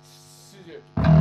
谢谢。